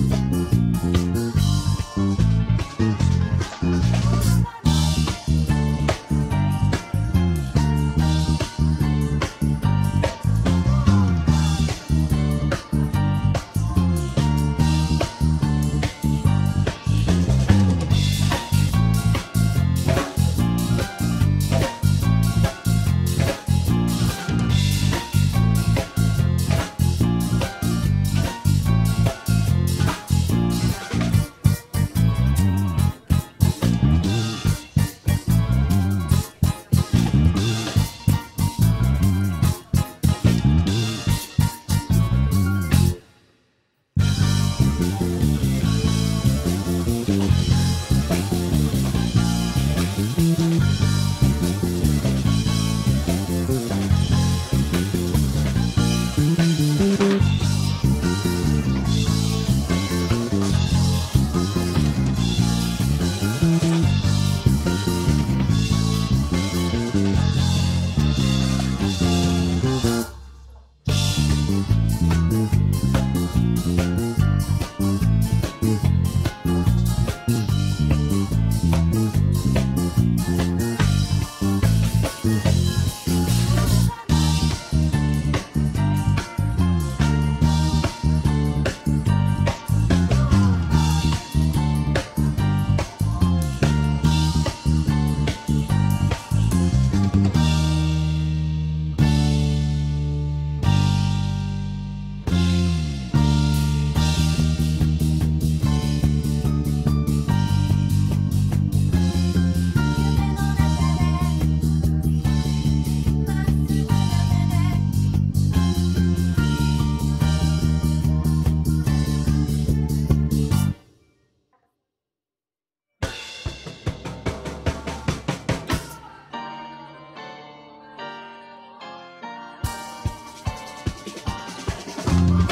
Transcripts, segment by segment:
Bye.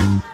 Bye.